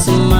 see my